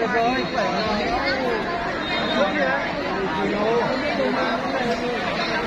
Rồi.